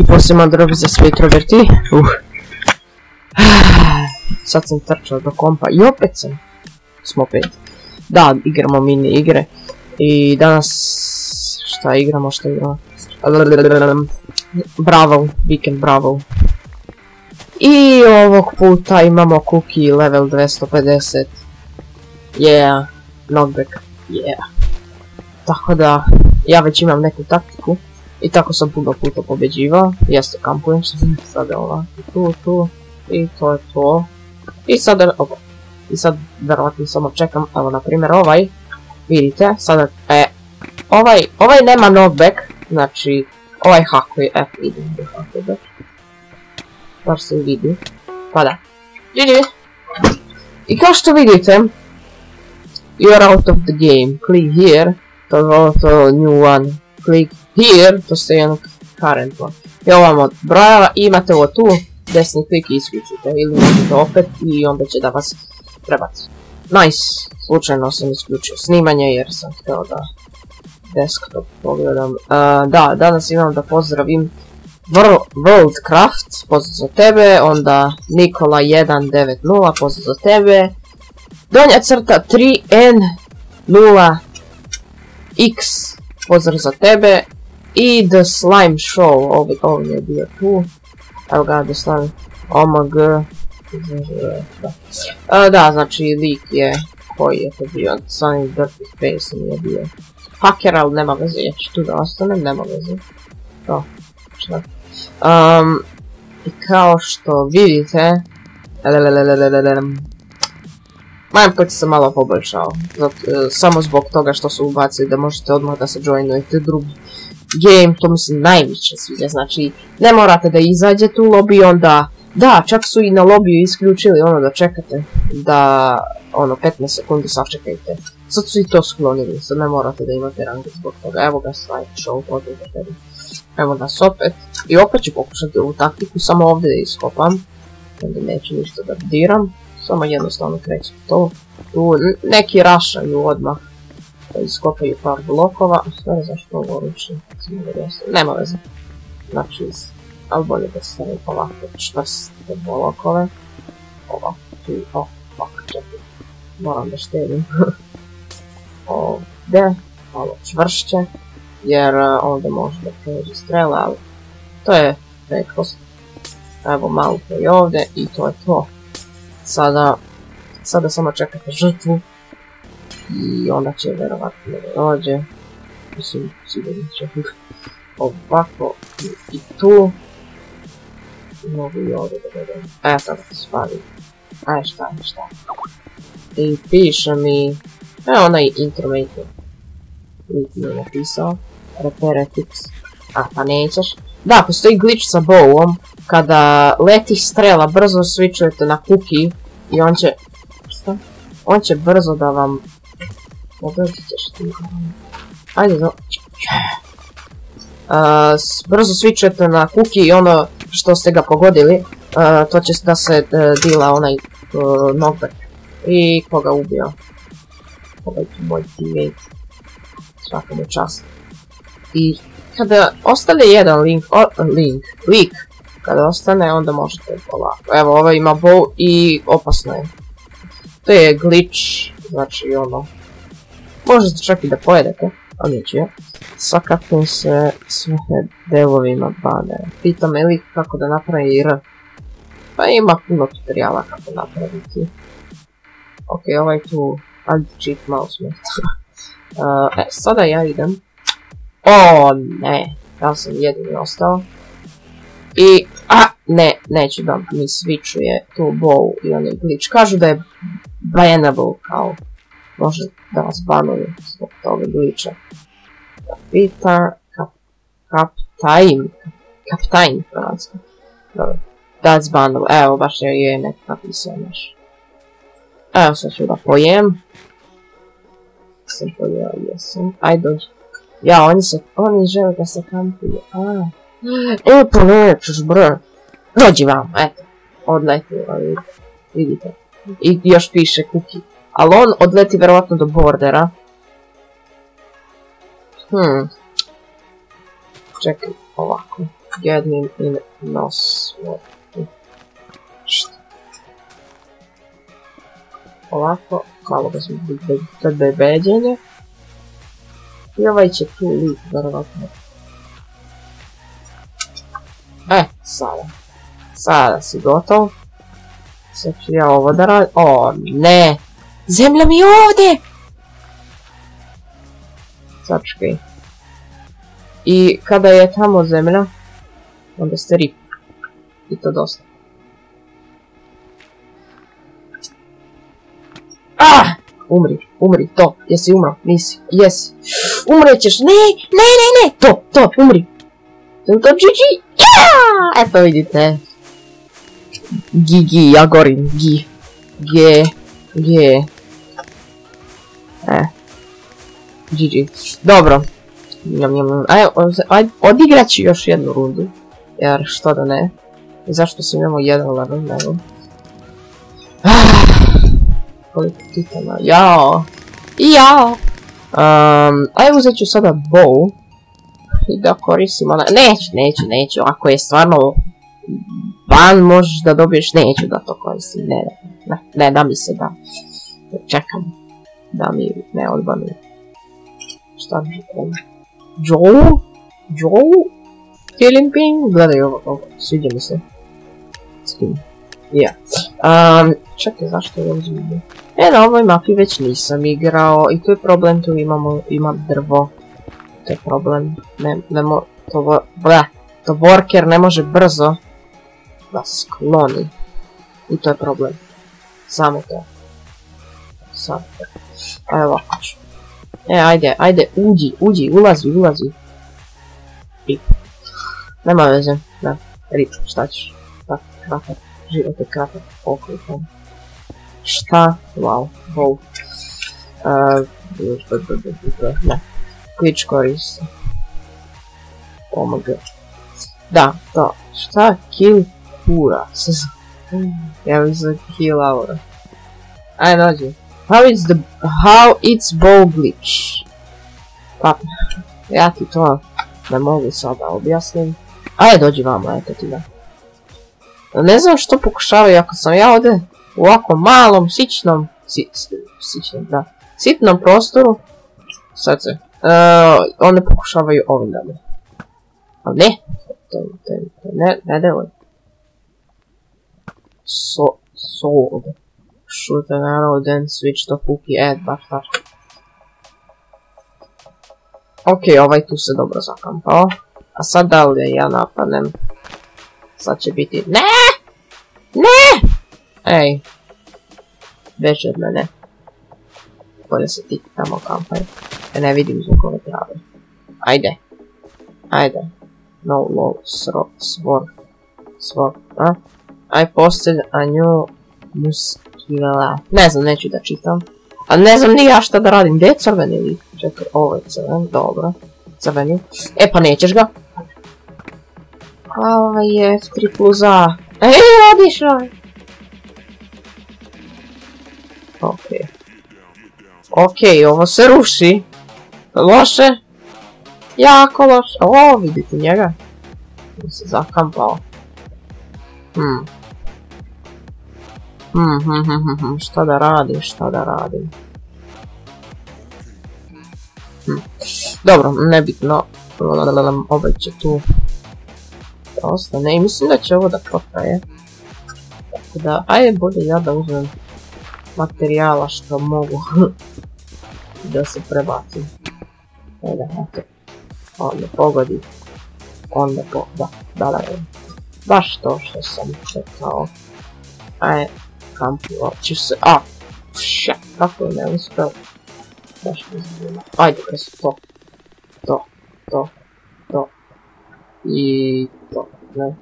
I ima drobi za sve introverti. Uh. Sad sam trčao do kompa i opet sam. Smo opet. Da, igramo mini igre. I danas... Šta igramo, šta igramo? Bravo, Weekend Bravo. I ovog puta imamo cookie level 250. Yeah, knockback, yeah. Tako da, ja već imam neku taktiku. I tako sam puno puta pobeđivao. Jeste, kampujem se. Sada ova, i tu, tu. I to je to. I sada, opa. I sad, verovatno samo čekam, evo, na primjer, ovaj. Vidite, sada, e, ovaj, ovaj nema knockback. Znači, ovaj hakuje, e, vidim da hakuje Baš se vidi. Pa da. GG. I kao što vidite, you're out of the game. Click here, to je to new one. Click here, to ste jedan current one. I od brojeva, imate ovo tu, desni klik i isključite. Ili možete opet i onda će da vas prebaci. Nice. Slučajno sam isključio snimanje jer sam htio da desktop pogledam. da, danas imam da pozdravim Worldcraft, pozdrav za tebe, onda Nikola190, pozdrav za tebe, donja crta 3N0X, pozdrav za tebe, i The Slime Show, ovdje je bio tu, evo ga da stavim, OMG, da. da, znači lik je, koji je to bio, Sunny Dirty Face je bio haker, ali nema veze, ja ću tu da ostanem, nema veze, to, šta. Um, I kao što vidite, Minecraft se malo poboljšao, e, samo zbog toga što su ubacili da možete odmah da se joinujete drugi game, to mi se najviše sviđa, znači ne morate da izađete u lobby, onda, da, čak su i na lobiju isključili ono da čekate, da, ono, 15 sekundi sačekajte, sad su i to sklonili, sad ne morate da imate rang zbog toga, evo ga slide show, odlično tebi. Evo nas opet. I opet ću pokušati ovu taktiku, samo ovdje da iskopam. Onda neću ništa da diram. Samo jednostavno krećem to. Tu neki rašaju odmah. Da iskopaju par blokova. Sve zašto ovo ruči? Nema veze. Znači, ali bolje da stavim ovako čvrste blokove. Ovako, tu, oh, fuck, čekaj. Moram da štedim. Ovdje, malo čvršće jer e, onda može da prođe strela, ali to je rekao Evo malo i ovdje i to je to. Sada, sada samo čekate žrtvu i onda će verovatno da dođe. Mislim, sigurno će ovako i, tu. Mogu i ovdje da gledam. E, sada se spali. Aj, šta, šta. I piše mi... E, onaj intro maker. Lik mi je napisao. Reperetix. A, pa nećeš. Da, postoji glitch sa bowom. Kada leti strela, brzo switchujete na cookie i on će... Šta? On će brzo da vam... ćeš ti. Ajde, do... brzo switchujete na cookie i ono što ste ga pogodili, to će da se uh, dila onaj uh, knockback. I koga ubio? Ovaj moj teammate. Svaka mu čast. I kada ostane jedan link, link, lik, kada ostane onda možete ovako. Evo ovaj ima bow i opasno je. To je glitch, znači ono, možete čak i da pojedete, ja. Svakakvim se sve delovima bane. Pita me kako da napravi R. Pa ima puno tutoriala kako napraviti. Ok, ovaj tu anti-cheat mouse me. e, sada ja idem o, ne. Ja sam jedini ostao. I, a, ne, neću da mi switchuje tu bow i onaj glitch. Kažu da je bannable, kao, može da vas banuju zbog toga glitcha. Kapita, kap, kaptajn, kaptajn, francuski. Dobro, that's bannable. Evo, baš je, je nek napisao naš. Evo, sad ću da pojem. Sam pojeo, jesam. Ajde, dođi. Ja, oni se, oni žele da se kampuju, a. E, pa nećeš, bre. Dođi vam, eto. Odleti, ali, vidite. I još piše kuki. Ali on odleti verovatno do bordera. Hmm. Čekaj, ovako. Getting in nos. Ovako, malo bez, bez bebeđenja. I ovaj će tu lik, verovatno. E, sada. Sada si gotov. Sad ću ja ovo da radim. O, ne! Zemlja mi je ovdje! Sačekaj. I kada je tamo zemlja, onda ste rip. I to dosta. Ah! Umri, umri, to. Jesi umro? Nisi. Jesi. Umrećeš. Ne, ne, ne, ne. To, to, umri. To, to, GG. Ja! Eto vidite. Gi, gi, ja gorim. Gi. G. G. E. GG. Dobro. Njam, njam, aj, aj, odigrat ću još jednu rundu. Jer što da ne. Zašto sam imamo jedan level, ne znam. Koliko titana, jao. Jao. Um, aj uzet ću sada bow. I da koristim ona... Neću, neću, neću. Ako je stvarno van možeš da dobiješ, neću da to koristim. Ne, ne, ne, da mi se da. Čekam. Da mi ne odbanu. Šta mi treba? Joe? Joe? Killing Ping? Gledaj ovo, ovo, sviđa mi se. Skin. Ja. Um, čekaj, zašto je ovo? E, na ovoj mapi već nisam igrao i tu je problem, tu imamo, imam drvo. To je problem, ne, ne mo, to, vo, ble, to worker ne može brzo da skloni. I to je problem. Samo to. Samo to. Ajde ovako ću. E, ajde, ajde, uđi, uđi, ulazi, ulazi. Rip. Nema veze, da, rip, šta ćeš? Tako, kratak, život je kratak, okrutan. Šta? Wow, wow. Uh, ne. Glitch koristi. OMG. Da, to. Šta? Kill Pura. ja mislim Kill Aura. Aj, dođi. How is the how it's bow glitch? Pa, ja ti to ne mogu sada objasnim. Ajde dođi vamo, eto ti da. Ne znam što pokušavaju ako sam ja ovdje u ovako malom, sičnom, si, sičnom, da, sitnom prostoru. Sad se, uh, one pokušavaju ovim da me. Ali ne, to, to, to, ne, ne deluje. So, sold shoot an arrow, then switch to cookie add buffer. Ok, ovaj tu se dobro zakampao. A sad da li ja napadnem? Sad će biti... Ne! Ne! Ej. Beži od mene. Bolje se ti tamo kampaj. Ja ne vidim zvukove trave. Ajde. Ajde. No low sworf. Sworf, a? I posted a new ne znam, neću da čitam. A ne znam ni ja šta da radim. Gdje je crveni lik? Čekaj, ovo je crven, dobro. Crveni. E pa nećeš ga. Ovaj je F3 plus A. E, odišao je. Okej. Okej, ovo se ruši. Loše. Jako loše. O, vidite njega. Se zakampao. Hmm. Hmm, hmm, hmm, šta da radim, šta da radim. Hm. Dobro, nebitno. Ovaj će tu ostane i mislim da će ovo da potraje. Tako da, ajde bolje ja da uzmem materijala što mogu da se prebacim. Ajde, eto. Onda pogodi. Onda po... Da, da, da. Baš to što sam čekao. Ajde, kampu, ću se, a, ša, kako je ne uspeo. To, to, to, i to,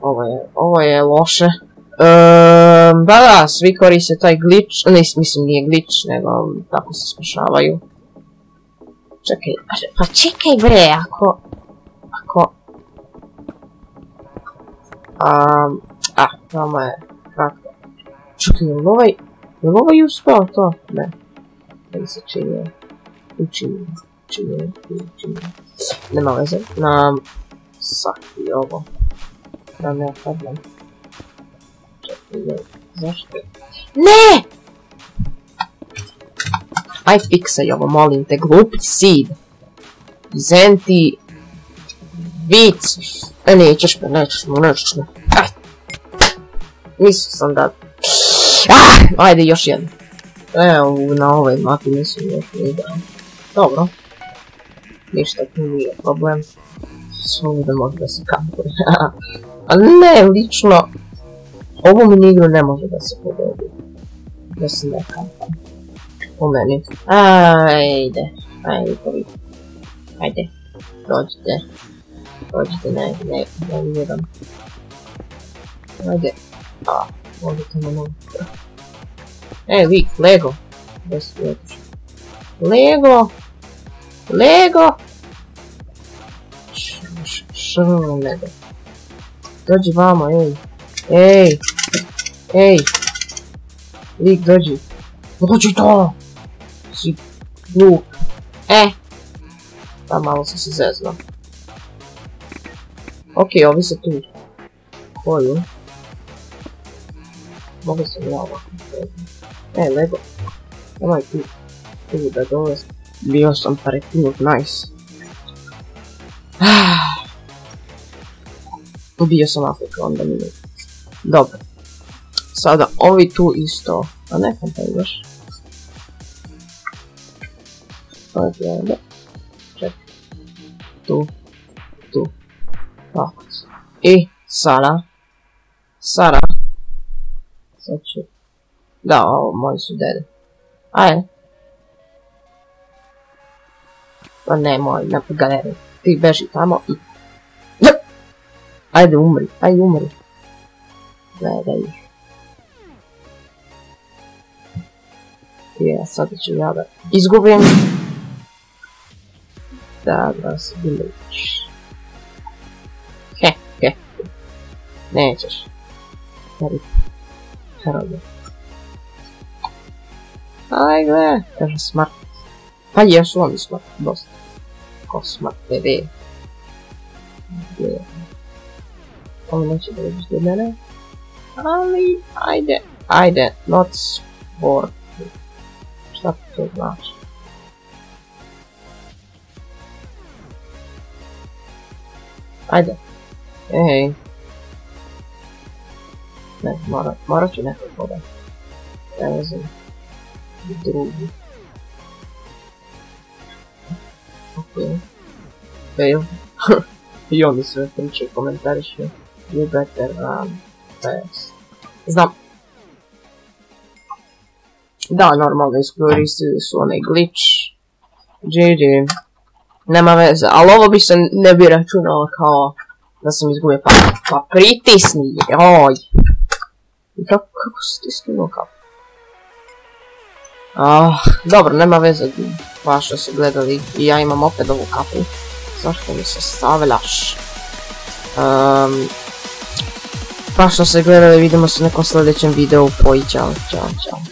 ovo je, ovo je loše. Um, da, svi koriste taj glitch, ne, mislim nije glitch, nego tako se spašavaju. Čekaj, pa čekaj bre, ako, ako, um, a, tamo je. Čekaj, je li ovaj... Je li ovaj uspeo to? Ne. Ne se čini. Učinio. Učinio. Učinio. Nema veze. Na... Saki ovo. Da, ne, problem. Čekaj, je, zašto? Ne! Aj fiksaj ovo, molim te, glupi sid. Zenti... Vic. E, nećeš me, nećeš me, nećeš me. Mislio sam da... Ah, ajde, još jedno. Evo, na ovoj mapi nisu još igrao. Dobro. Ništa tu nije problem. Svuda može da se kampuje. Ali ne, lično... Ovu mini igru ne može da se pobedi. Da se ne kampam. U meni. Ajde. Ajde, koji. Ajde. Dođite. Dođite, ne, ne, ne, ne, jedan. Ajde. A, možete na nogu. E, vi, Lego. Gdje si otišao? Lego! Lego! Što Lego? Dođi vamo, ej. Ej! Ej! Lik, dođi. Dođi to! Si glup. E! Pa malo sam se zeznao. Okej, ovi se tu koju. Mogu se ja ovako. E, Lego. Nemoj tu. Tu da dolaz. Bio sam prekinut, nice. Ubio sam Afriku, onda mi Dobro. Sada, ovi tu isto. A ne, kam pa ideš? Ovdje, ovdje. Čekaj. Tu. Tu. Tako. I, Sara. Sara. Sad ću... Da, ovo, moji su dede. Ajde. Pa nemoj, na galeriju. Ti beži tamo i... Ajde, umri, ajde, umri. Gledaj. Je, sada ću ja da izgubim. Da, da se bilić. He, he. Nećeš. Heri. Herode. Aj, gle, kaže smrt. Pa jesu oni smrt, dosta. Ko smrt TV. Gdje? Ovo neće da vidiš do mene. Ali, ajde, ajde, not sport. Šta to znači? Ajde. Ej. Ne, morat, morat ću nekog podati. Ne znam. Drugi. Ok. Fail. I oni sve priče komentarišu. You better run fast. Znam. Da, normalno iskoristili su onaj glitch. GG. Nema veze, ali ovo bi se ne bi računalo kao da sam izgubio pa, pa pritisni, oj. I kako, kako se ti skinuo kao? Ah, dobro, nema veze, pa što se gledali i ja imam opet ovu kapu. Zašto mi se stavljaš? Um, pa što se gledali, vidimo se u nekom sljedećem videu, poj, čao, čao, čao.